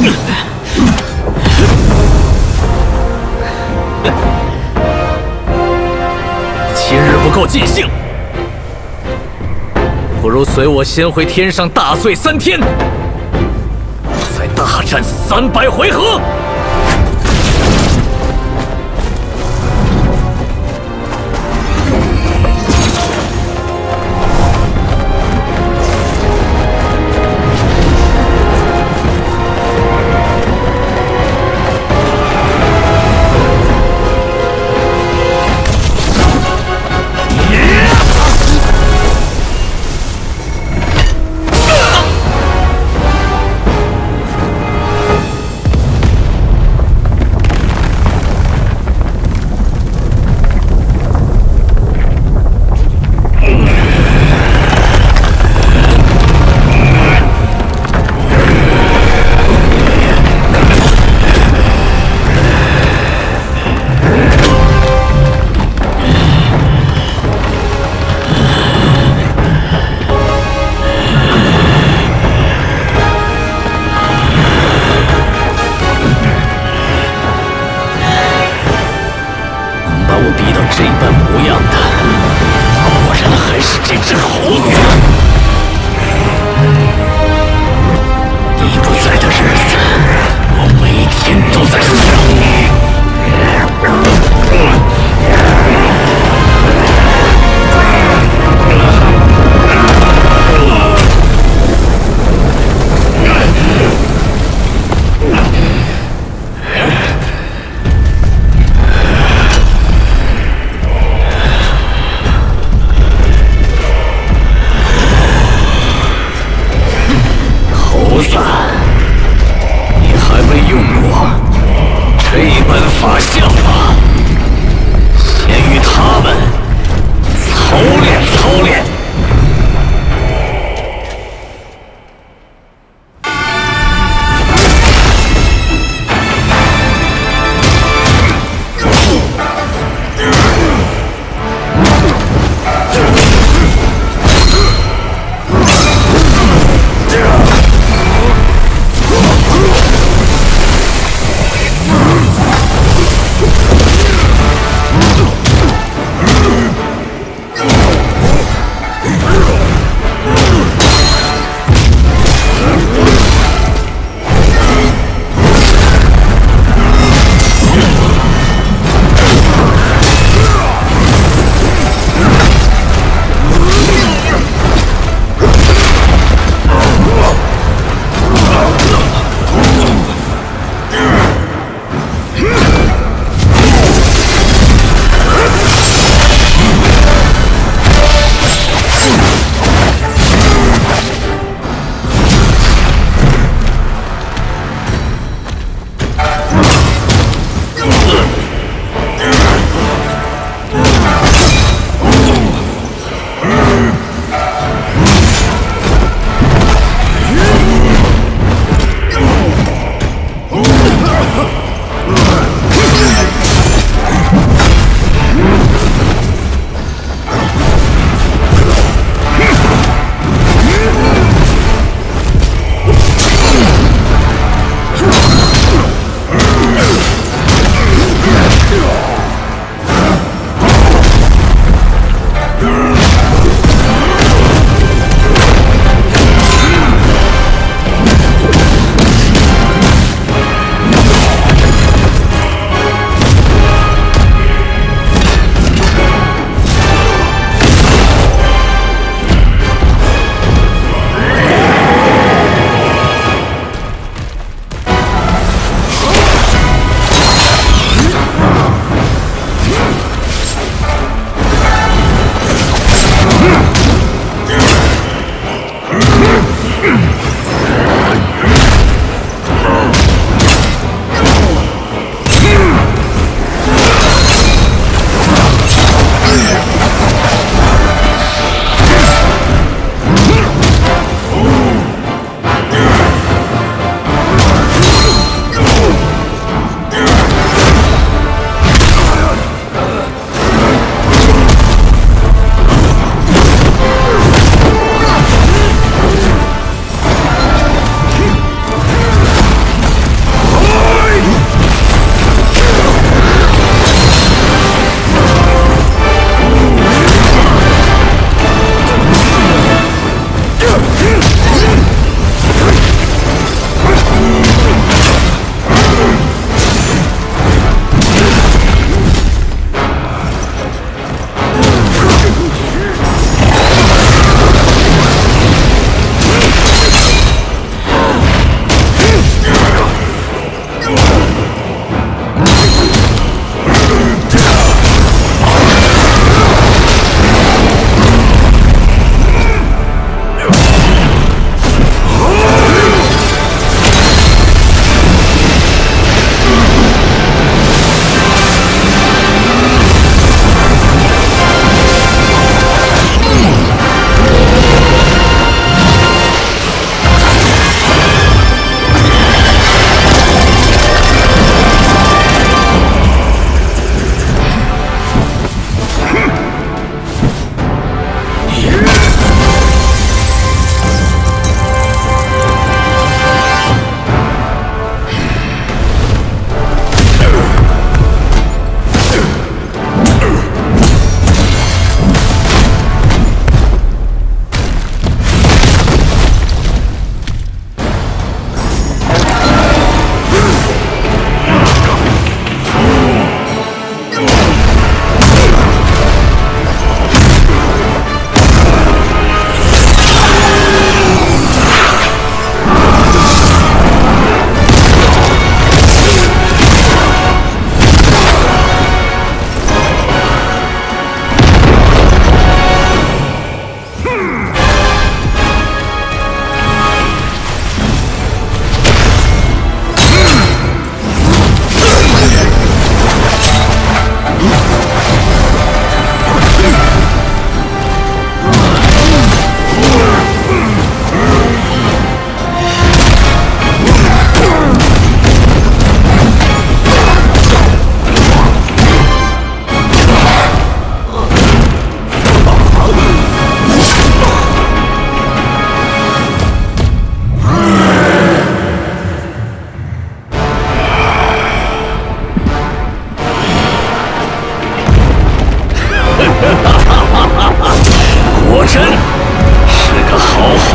今日不够尽兴不如随我先回天上大醉三天再大战三百回合。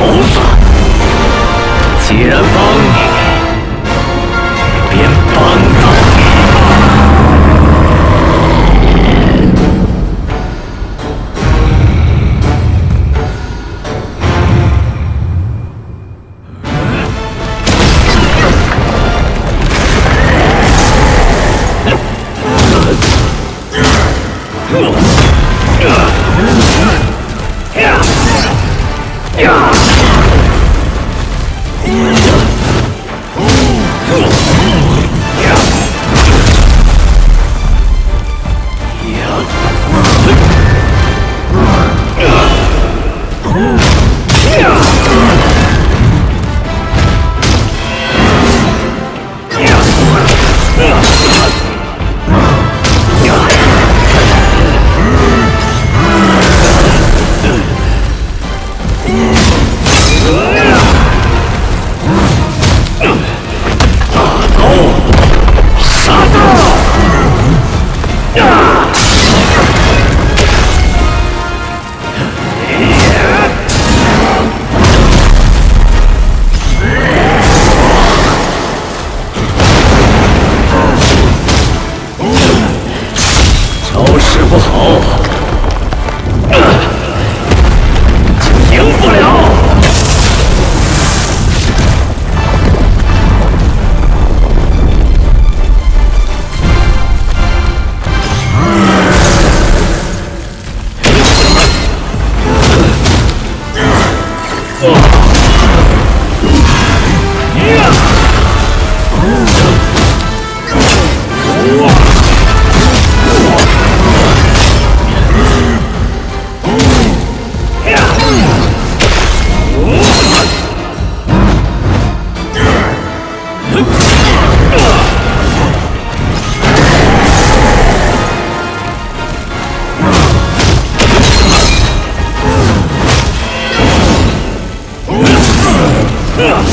猴子既然帮你便帮你。No! Oh. Ugh.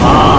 一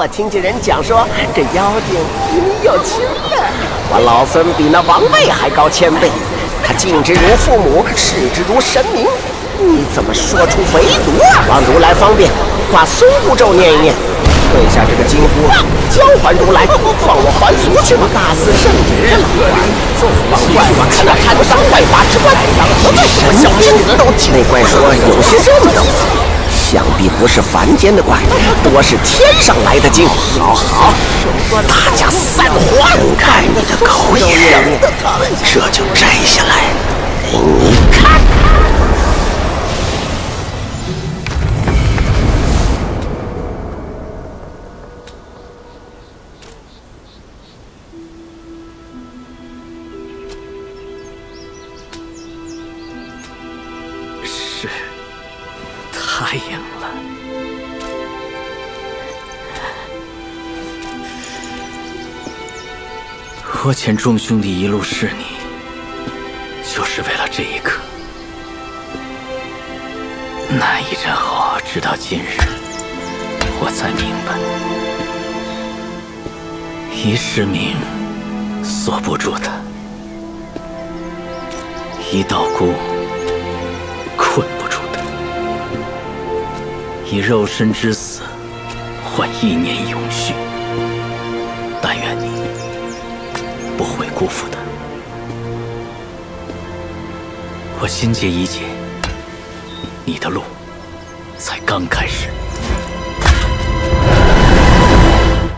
我听见人讲说，这妖精比你有钱呢。我老孙比那王位还高千倍，他敬之如父母，视之如神明。你怎么说出唯独啊？望如来方便，把松箍咒念一念，跪下这个金箍，交还如来，放我还俗去吧。大肆圣旨，老怪我看那贪赃坏法之官，何罪？我小侄子都听那怪说有些热闹。想必不是凡间的怪，多是天上来的精。好好，大家散伙。开你的口眼，这我遣众兄弟一路侍你，就是为了这一刻。那一战后，直到今日，我才明白，一世名锁不住他，一道孤困不住他。以肉身之死换一年永续，但愿你会辜负的。我心结已解，你的路才刚开始。